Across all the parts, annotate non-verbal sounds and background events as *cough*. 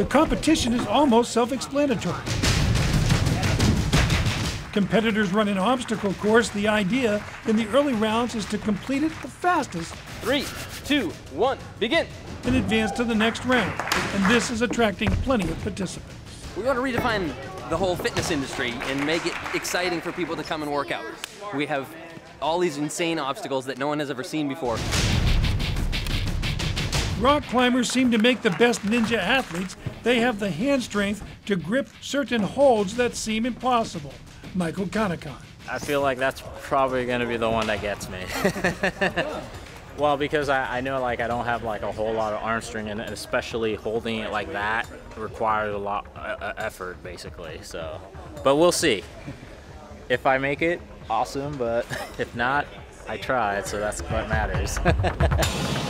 The competition is almost self explanatory. Competitors run an obstacle course. The idea in the early rounds is to complete it the fastest. Three, two, one, begin. And advance to the next round. And this is attracting plenty of participants. We want to redefine the whole fitness industry and make it exciting for people to come and work out. We have all these insane obstacles that no one has ever seen before. Rock climbers seem to make the best ninja athletes. They have the hand strength to grip certain holds that seem impossible. Michael Kanakan. I feel like that's probably going to be the one that gets me. *laughs* well, because I, I, know like I don't have like a whole lot of arm strength, and especially holding it like that requires a lot of effort, basically. So, but we'll see. If I make it, awesome. But *laughs* if not, I tried, so that's what matters. *laughs*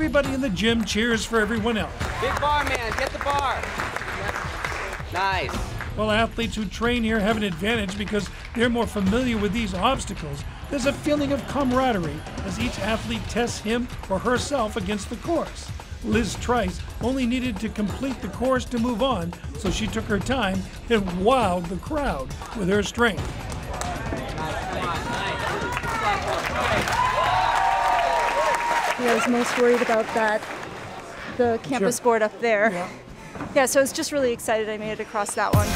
Everybody in the gym cheers for everyone else. Big bar, man. Get the bar. Nice. Well, athletes who train here have an advantage because they're more familiar with these obstacles. There's a feeling of camaraderie as each athlete tests him or herself against the course. Liz Trice only needed to complete the course to move on, so she took her time and wowed the crowd with her strength. I was most worried about that, the campus sure. board up there. Yeah. *laughs* yeah, so I was just really excited I made it across that one.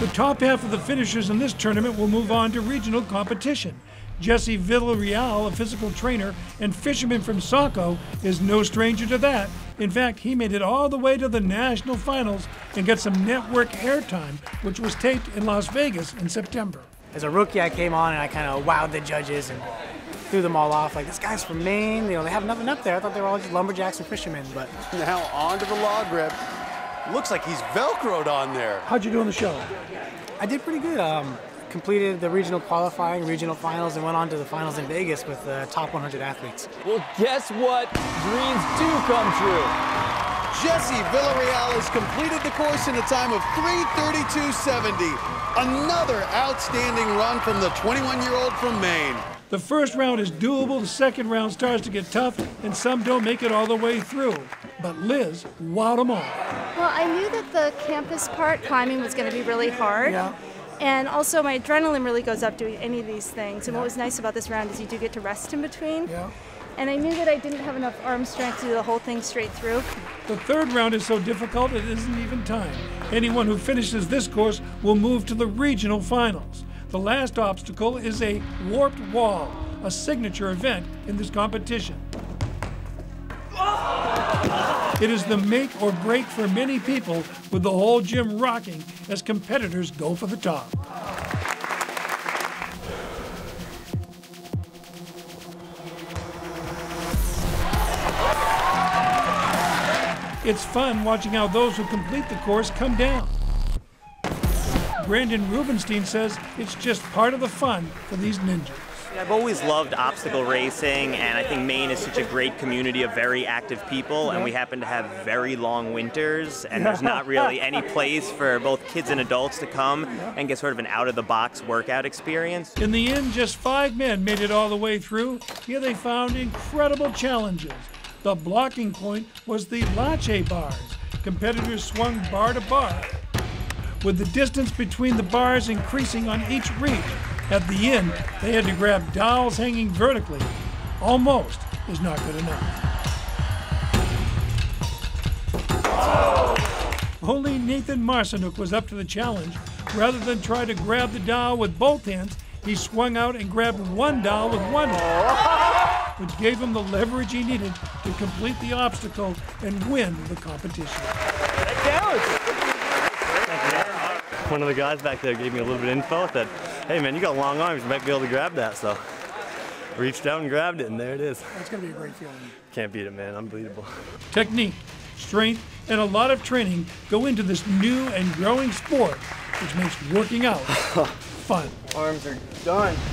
The top half of the finishers in this tournament will move on to regional competition. Jesse Villarreal, a physical trainer and fisherman from Saco, is no stranger to that. In fact, he made it all the way to the national finals and got some network airtime, which was taped in Las Vegas in September. As a rookie, I came on and I kind of wowed the judges and threw them all off. Like, this guy's from Maine. You know, they have nothing up there. I thought they were all just lumberjacks and fishermen, but. Now onto the log grip. Looks like he's Velcroed on there. How'd you do on the show? I did pretty good. Um, completed the regional qualifying, regional finals, and went on to the finals in Vegas with the top 100 athletes. Well, guess what? Dreams do come true. Jesse Villarreal has completed the course in a time of 332.70. Another outstanding run from the 21-year-old from Maine. The first round is doable, the second round starts to get tough, and some don't make it all the way through. But Liz wowed them all. Well, I knew that the campus part, climbing, was going to be really hard. Yeah. And also, my adrenaline really goes up doing any of these things. And what was nice about this round is you do get to rest in between. Yeah. And I knew that I didn't have enough arm strength to do the whole thing straight through. The third round is so difficult it isn't even time. Anyone who finishes this course will move to the regional finals. The last obstacle is a warped wall, a signature event in this competition. It is the make or break for many people, with the whole gym rocking as competitors go for the top. It's fun watching how those who complete the course come down. Brandon Rubenstein says it's just part of the fun for these ninjas. I've always loved obstacle racing, and I think Maine is such a great community of very active people, and we happen to have very long winters, and there's not *laughs* really any place for both kids and adults to come and get sort of an out of the box workout experience. In the end, just five men made it all the way through. Here they found incredible challenges. The blocking point was the lache bars. Competitors swung bar to bar with the distance between the bars increasing on each reach. At the end, they had to grab dowels hanging vertically. Almost is not good enough. Only Nathan Marcinuk was up to the challenge. Rather than try to grab the dowel with both hands, he swung out and grabbed one dowel with one hand, which gave him the leverage he needed to complete the obstacle and win the competition. One of the guys back there gave me a little bit of info, said, hey man, you got long arms, you might be able to grab that. So reached out and grabbed it, and there it is. That's going to be a great feeling. Can't beat it, man. Unbelievable. Technique, strength, and a lot of training go into this new and growing sport, which makes working out *laughs* fun. Arms are done. *laughs*